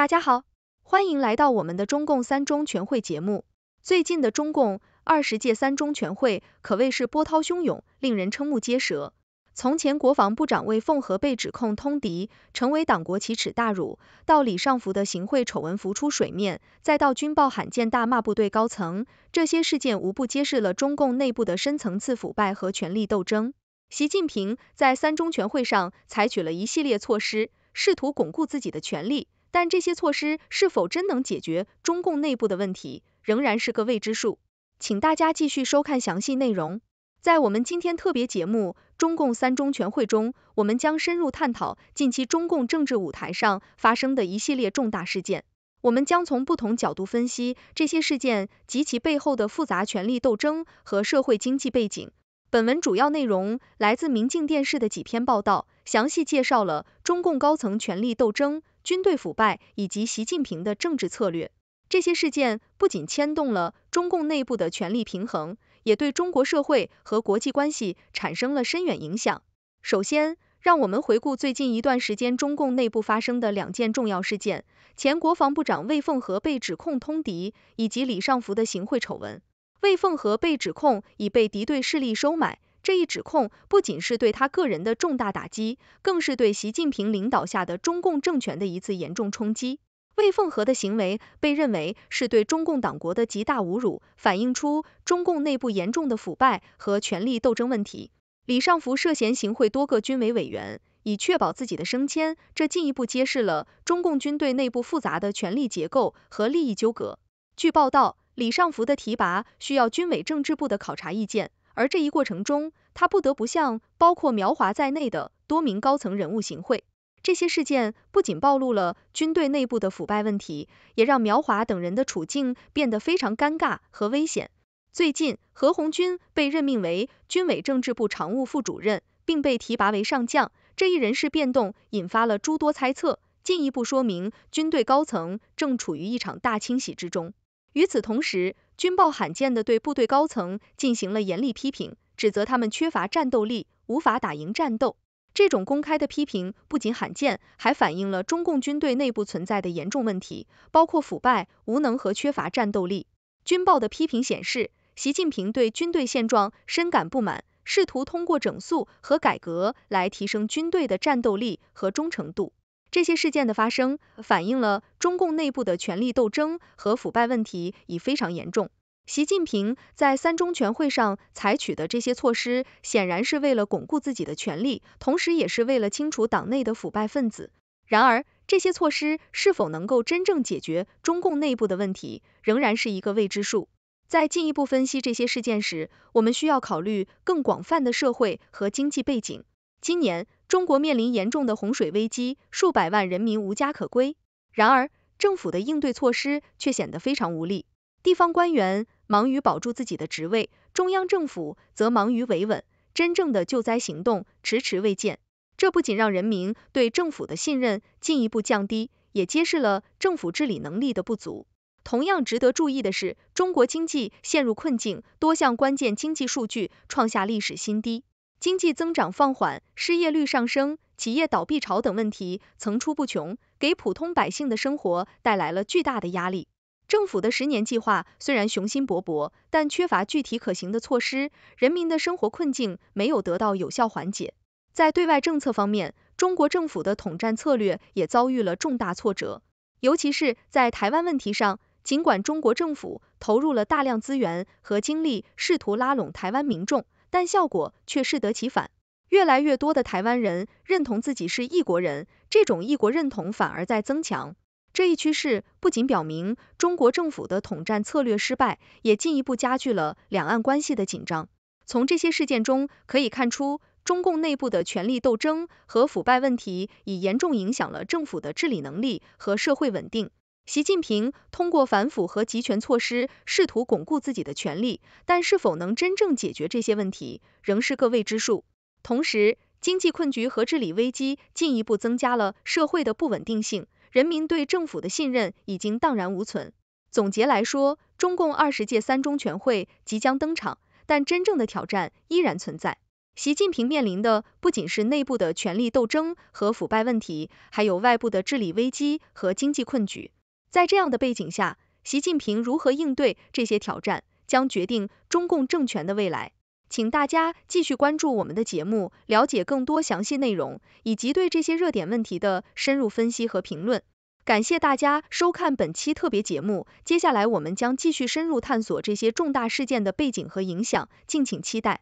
大家好，欢迎来到我们的中共三中全会节目。最近的中共二十届三中全会可谓是波涛汹涌，令人瞠目结舌。从前国防部长魏凤和被指控通敌，成为党国奇耻大辱，到李尚福的行贿丑闻浮出水面，再到军报罕见大骂部队高层，这些事件无不揭示了中共内部的深层次腐败和权力斗争。习近平在三中全会上采取了一系列措施，试图巩固自己的权力。但这些措施是否真能解决中共内部的问题，仍然是个未知数。请大家继续收看详细内容。在我们今天特别节目《中共三中全会》中，我们将深入探讨近期中共政治舞台上发生的一系列重大事件。我们将从不同角度分析这些事件及其背后的复杂权力斗争和社会经济背景。本文主要内容来自明镜电视的几篇报道，详细介绍了中共高层权力斗争。军队腐败以及习近平的政治策略，这些事件不仅牵动了中共内部的权力平衡，也对中国社会和国际关系产生了深远影响。首先，让我们回顾最近一段时间中共内部发生的两件重要事件：前国防部长魏凤和被指控通敌，以及李尚福的行贿丑闻。魏凤和被指控已被敌对势力收买。这一指控不仅是对他个人的重大打击，更是对习近平领导下的中共政权的一次严重冲击。魏凤和的行为被认为是对中共党国的极大侮辱，反映出中共内部严重的腐败和权力斗争问题。李尚福涉嫌行贿多个军委委员，以确保自己的升迁，这进一步揭示了中共军队内部复杂的权力结构和利益纠葛。据报道，李尚福的提拔需要军委政治部的考察意见。而这一过程中，他不得不向包括苗华在内的多名高层人物行贿。这些事件不仅暴露了军队内部的腐败问题，也让苗华等人的处境变得非常尴尬和危险。最近，何鸿钧被任命为军委政治部常务副主任，并被提拔为上将。这一人事变动引发了诸多猜测，进一步说明军队高层正处于一场大清洗之中。与此同时，军报罕见地对部队高层进行了严厉批评，指责他们缺乏战斗力，无法打赢战斗。这种公开的批评不仅罕见，还反映了中共军队内部存在的严重问题，包括腐败、无能和缺乏战斗力。军报的批评显示，习近平对军队现状深感不满，试图通过整肃和改革来提升军队的战斗力和忠诚度。这些事件的发生，反映了中共内部的权力斗争和腐败问题已非常严重。习近平在三中全会上采取的这些措施，显然是为了巩固自己的权力，同时也是为了清除党内的腐败分子。然而，这些措施是否能够真正解决中共内部的问题，仍然是一个未知数。在进一步分析这些事件时，我们需要考虑更广泛的社会和经济背景。今年，中国面临严重的洪水危机，数百万人民无家可归。然而，政府的应对措施却显得非常无力。地方官员忙于保住自己的职位，中央政府则忙于维稳，真正的救灾行动迟迟未见。这不仅让人民对政府的信任进一步降低，也揭示了政府治理能力的不足。同样值得注意的是，中国经济陷入困境，多项关键经济数据创下历史新低。经济增长放缓、失业率上升、企业倒闭潮等问题层出不穷，给普通百姓的生活带来了巨大的压力。政府的十年计划虽然雄心勃勃，但缺乏具体可行的措施，人民的生活困境没有得到有效缓解。在对外政策方面，中国政府的统战策略也遭遇了重大挫折，尤其是在台湾问题上，尽管中国政府投入了大量资源和精力，试图拉拢台湾民众。但效果却适得其反，越来越多的台湾人认同自己是异国人，这种异国认同反而在增强。这一趋势不仅表明中国政府的统战策略失败，也进一步加剧了两岸关系的紧张。从这些事件中可以看出，中共内部的权力斗争和腐败问题已严重影响了政府的治理能力和社会稳定。习近平通过反腐和集权措施试图巩固自己的权力，但是否能真正解决这些问题，仍是个未知数。同时，经济困局和治理危机进一步增加了社会的不稳定性，人民对政府的信任已经荡然无存。总结来说，中共二十届三中全会即将登场，但真正的挑战依然存在。习近平面临的不仅是内部的权力斗争和腐败问题，还有外部的治理危机和经济困局。在这样的背景下，习近平如何应对这些挑战，将决定中共政权的未来。请大家继续关注我们的节目，了解更多详细内容，以及对这些热点问题的深入分析和评论。感谢大家收看本期特别节目，接下来我们将继续深入探索这些重大事件的背景和影响，敬请期待。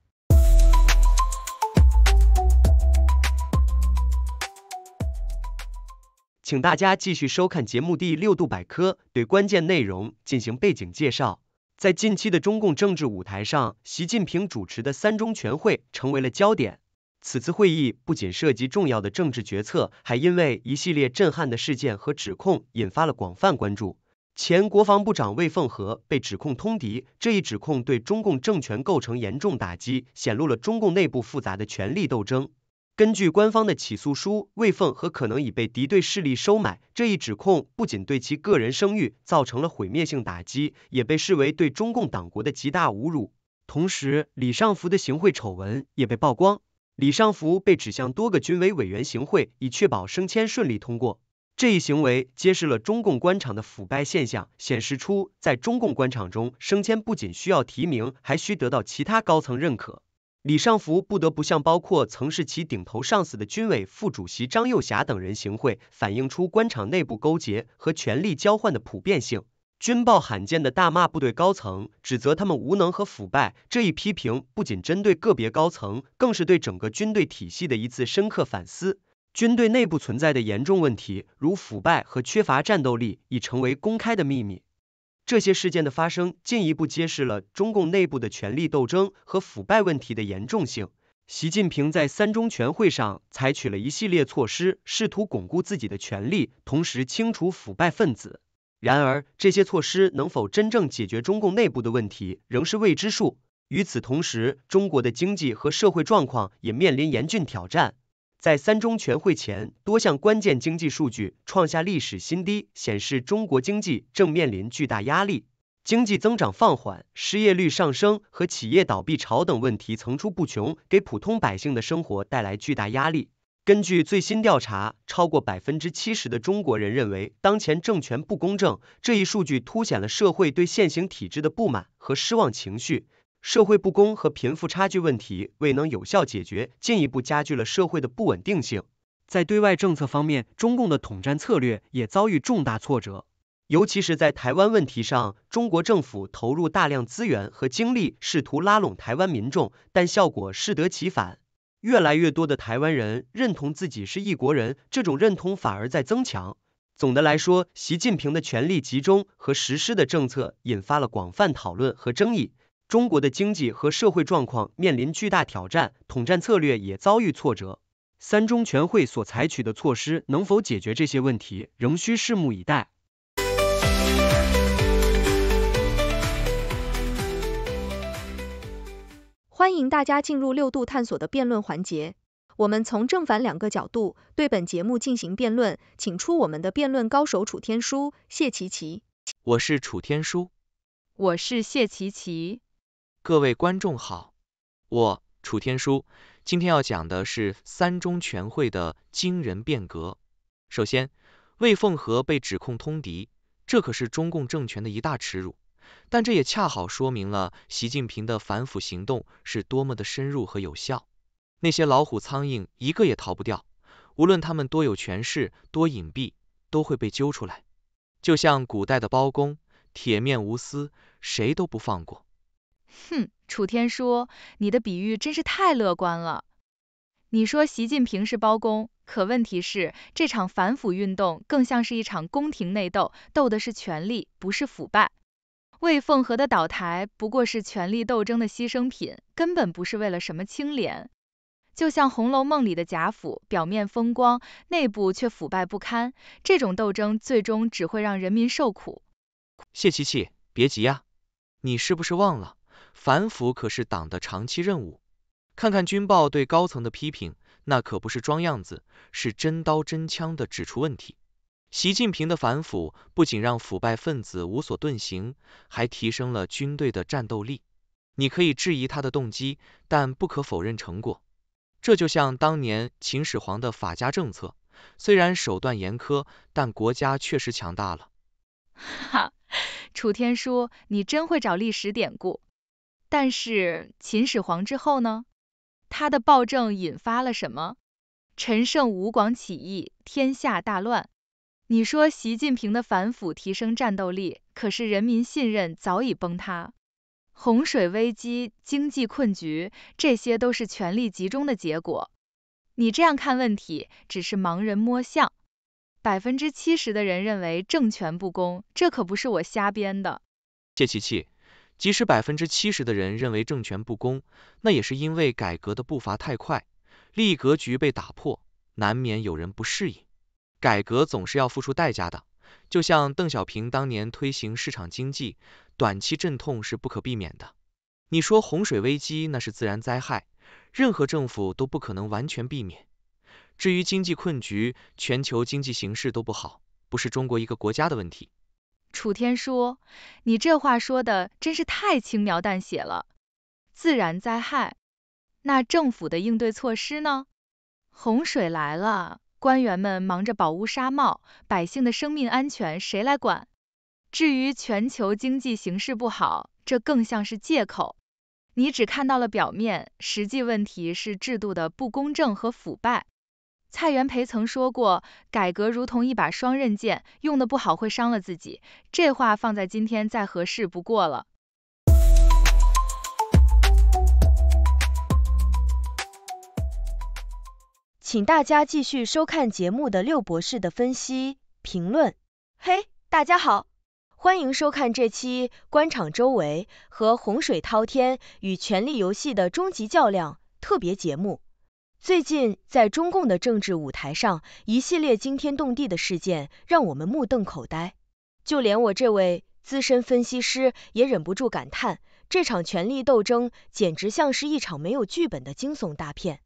请大家继续收看节目第六度百科，对关键内容进行背景介绍。在近期的中共政治舞台上，习近平主持的三中全会成为了焦点。此次会议不仅涉及重要的政治决策，还因为一系列震撼的事件和指控引发了广泛关注。前国防部长魏凤和被指控通敌，这一指控对中共政权构成严重打击，显露了中共内部复杂的权力斗争。根据官方的起诉书，魏凤和可能已被敌对势力收买。这一指控不仅对其个人声誉造成了毁灭性打击，也被视为对中共党国的极大侮辱。同时，李尚福的行贿丑闻也被曝光，李尚福被指向多个军委委员行贿，以确保升迁顺利通过。这一行为揭示了中共官场的腐败现象，显示出在中共官场中，升迁不仅需要提名，还需得到其他高层认可。李尚福不得不向包括曾是其顶头上司的军委副主席张又侠等人行贿，反映出官场内部勾结和权力交换的普遍性。军报罕见的大骂部队高层，指责他们无能和腐败。这一批评不仅针对个别高层，更是对整个军队体系的一次深刻反思。军队内部存在的严重问题，如腐败和缺乏战斗力，已成为公开的秘密。这些事件的发生，进一步揭示了中共内部的权力斗争和腐败问题的严重性。习近平在三中全会上采取了一系列措施，试图巩固自己的权力，同时清除腐败分子。然而，这些措施能否真正解决中共内部的问题，仍是未知数。与此同时，中国的经济和社会状况也面临严峻挑战。在三中全会前，多项关键经济数据创下历史新低，显示中国经济正面临巨大压力，经济增长放缓、失业率上升和企业倒闭潮等问题层出不穷，给普通百姓的生活带来巨大压力。根据最新调查，超过百分之七十的中国人认为当前政权不公正，这一数据凸显了社会对现行体制的不满和失望情绪。社会不公和贫富差距问题未能有效解决，进一步加剧了社会的不稳定性。在对外政策方面，中共的统战策略也遭遇重大挫折，尤其是在台湾问题上，中国政府投入大量资源和精力，试图拉拢台湾民众，但效果适得其反。越来越多的台湾人认同自己是一国人，这种认同反而在增强。总的来说，习近平的权力集中和实施的政策引发了广泛讨论和争议。中国的经济和社会状况面临巨大挑战，统战策略也遭遇挫折。三中全会所采取的措施能否解决这些问题，仍需拭目以待。欢迎大家进入六度探索的辩论环节，我们从正反两个角度对本节目进行辩论，请出我们的辩论高手楚天舒、谢琪琪。我是楚天舒，我是谢琪琪。各位观众好，我楚天舒今天要讲的是三中全会的惊人变革。首先，魏凤和被指控通敌，这可是中共政权的一大耻辱。但这也恰好说明了习近平的反腐行动是多么的深入和有效。那些老虎苍蝇一个也逃不掉，无论他们多有权势、多隐蔽，都会被揪出来。就像古代的包公，铁面无私，谁都不放过。哼，楚天舒，你的比喻真是太乐观了。你说习近平是包公，可问题是这场反腐运动更像是一场宫廷内斗，斗的是权力，不是腐败。魏凤和的倒台不过是权力斗争的牺牲品，根本不是为了什么清廉。就像《红楼梦》里的贾府，表面风光，内部却腐败不堪。这种斗争最终只会让人民受苦。谢琪琪，别急呀，你是不是忘了？反腐可是党的长期任务。看看军报对高层的批评，那可不是装样子，是真刀真枪的指出问题。习近平的反腐不仅让腐败分子无所遁形，还提升了军队的战斗力。你可以质疑他的动机，但不可否认成果。这就像当年秦始皇的法家政策，虽然手段严苛，但国家确实强大了。哈，楚天舒，你真会找历史典故。但是秦始皇之后呢？他的暴政引发了什么？陈胜吴广起义，天下大乱。你说习近平的反腐提升战斗力，可是人民信任早已崩塌。洪水危机、经济困局，这些都是权力集中的结果。你这样看问题，只是盲人摸象。百分之七十的人认为政权不公，这可不是我瞎编的。谢琪琪，即使百分之七十的人认为政权不公，那也是因为改革的步伐太快，利益格局被打破，难免有人不适应。改革总是要付出代价的，就像邓小平当年推行市场经济，短期阵痛是不可避免的。你说洪水危机那是自然灾害，任何政府都不可能完全避免。至于经济困局，全球经济形势都不好，不是中国一个国家的问题。楚天舒，你这话说的真是太轻描淡写了。自然灾害，那政府的应对措施呢？洪水来了，官员们忙着保屋纱帽，百姓的生命安全谁来管？至于全球经济形势不好，这更像是借口。你只看到了表面，实际问题是制度的不公正和腐败。蔡元培曾说过，改革如同一把双刃剑，用的不好会伤了自己。这话放在今天再合适不过了。请大家继续收看节目的六博士的分析评论。嘿，大家好，欢迎收看这期官场周围和洪水滔天与权力游戏的终极较量特别节目。最近在中共的政治舞台上，一系列惊天动地的事件让我们目瞪口呆，就连我这位资深分析师也忍不住感叹，这场权力斗争简直像是一场没有剧本的惊悚大片。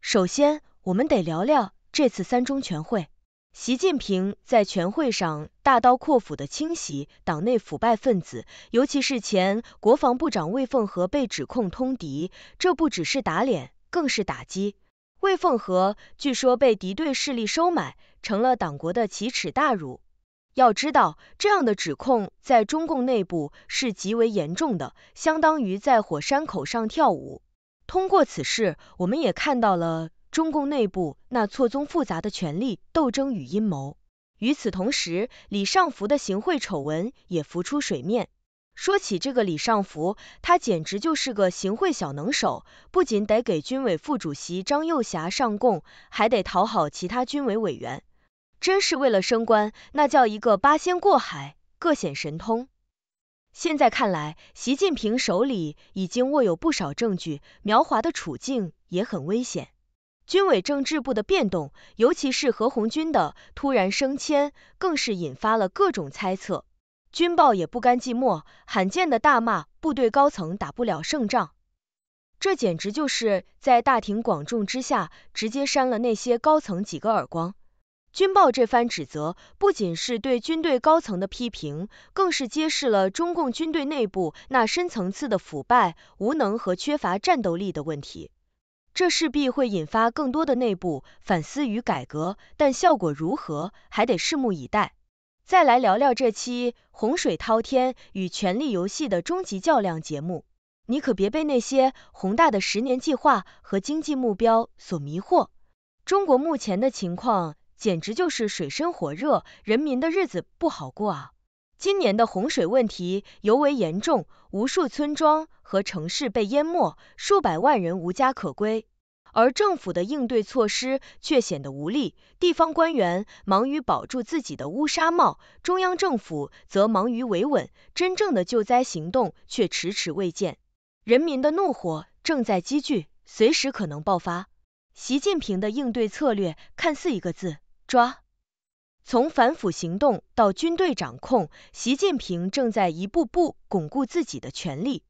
首先，我们得聊聊这次三中全会，习近平在全会上大刀阔斧的清洗党内腐败分子，尤其是前国防部长魏凤和被指控通敌，这不只是打脸。更是打击。魏凤和据说被敌对势力收买，成了党国的奇耻大辱。要知道，这样的指控在中共内部是极为严重的，相当于在火山口上跳舞。通过此事，我们也看到了中共内部那错综复杂的权力斗争与阴谋。与此同时，李尚福的行贿丑闻也浮出水面。说起这个李尚福，他简直就是个行贿小能手，不仅得给军委副主席张又侠上供，还得讨好其他军委委员，真是为了升官，那叫一个八仙过海，各显神通。现在看来，习近平手里已经握有不少证据，苗华的处境也很危险。军委政治部的变动，尤其是何鸿钧的突然升迁，更是引发了各种猜测。军报也不甘寂寞，罕见的大骂部队高层打不了胜仗，这简直就是在大庭广众之下直接扇了那些高层几个耳光。军报这番指责，不仅是对军队高层的批评，更是揭示了中共军队内部那深层次的腐败、无能和缺乏战斗力的问题。这势必会引发更多的内部反思与改革，但效果如何，还得拭目以待。再来聊聊这期洪水滔天与权力游戏的终极较量节目，你可别被那些宏大的十年计划和经济目标所迷惑。中国目前的情况简直就是水深火热，人民的日子不好过啊！今年的洪水问题尤为严重，无数村庄和城市被淹没，数百万人无家可归。而政府的应对措施却显得无力，地方官员忙于保住自己的乌纱帽，中央政府则忙于维稳，真正的救灾行动却迟迟未见。人民的怒火正在积聚，随时可能爆发。习近平的应对策略看似一个字：抓。从反腐行动到军队掌控，习近平正在一步步巩固自己的权力。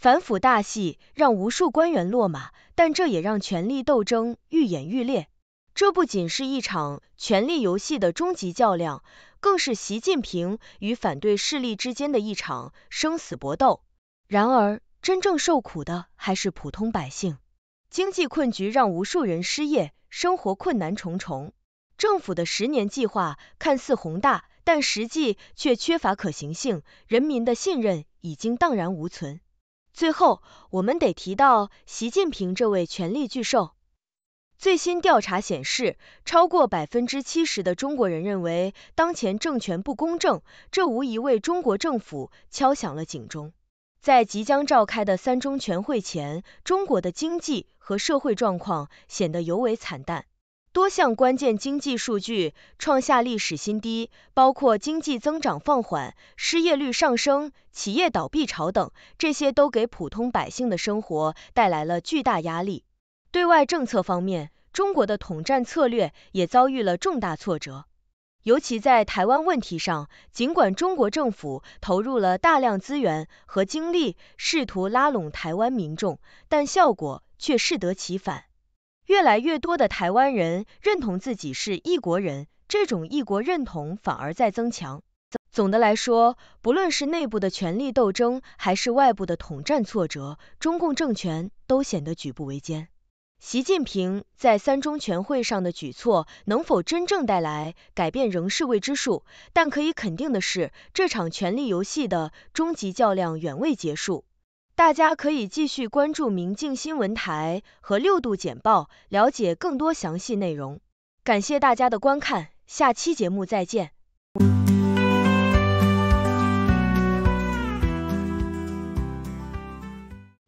反腐大戏让无数官员落马，但这也让权力斗争愈演愈烈。这不仅是一场权力游戏的终极较量，更是习近平与反对势力之间的一场生死搏斗。然而，真正受苦的还是普通百姓。经济困局让无数人失业，生活困难重重。政府的十年计划看似宏大，但实际却缺乏可行性，人民的信任已经荡然无存。最后，我们得提到习近平这位权力巨兽。最新调查显示，超过百分之七十的中国人认为当前政权不公正，这无疑为中国政府敲响了警钟。在即将召开的三中全会前，中国的经济和社会状况显得尤为惨淡。多项关键经济数据创下历史新低，包括经济增长放缓、失业率上升、企业倒闭潮等，这些都给普通百姓的生活带来了巨大压力。对外政策方面，中国的统战策略也遭遇了重大挫折，尤其在台湾问题上，尽管中国政府投入了大量资源和精力，试图拉拢台湾民众，但效果却适得其反。越来越多的台湾人认同自己是异国人，这种异国认同反而在增强。总的来说，不论是内部的权力斗争，还是外部的统战挫折，中共政权都显得举步维艰。习近平在三中全会上的举措能否真正带来改变，仍是未知数。但可以肯定的是，这场权力游戏的终极较量远未结束。大家可以继续关注明镜新闻台和六度简报，了解更多详细内容。感谢大家的观看，下期节目再见。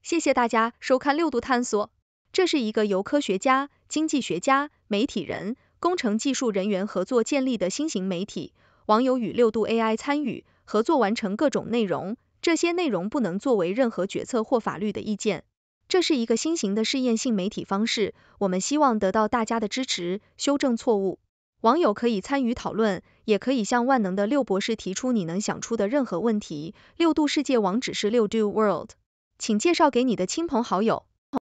谢谢大家收看六度探索，这是一个由科学家、经济学家、媒体人、工程技术人员合作建立的新型媒体，网友与六度 AI 参与合作完成各种内容。这些内容不能作为任何决策或法律的意见。这是一个新型的试验性媒体方式，我们希望得到大家的支持，修正错误。网友可以参与讨论，也可以向万能的六博士提出你能想出的任何问题。六度世界网址是六 do world，请介绍给你的亲朋好友。